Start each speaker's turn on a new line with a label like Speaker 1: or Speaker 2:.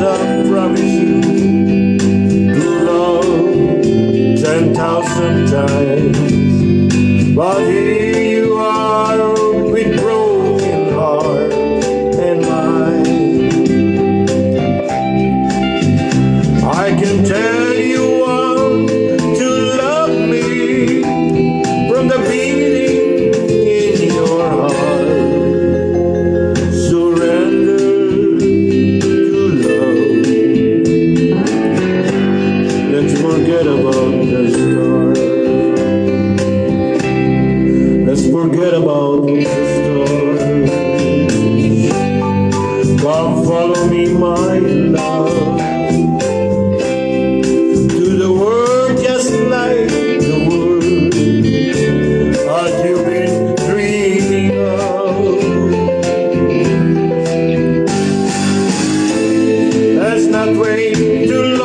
Speaker 1: yes, I promise you to love ten thousand times. But he way to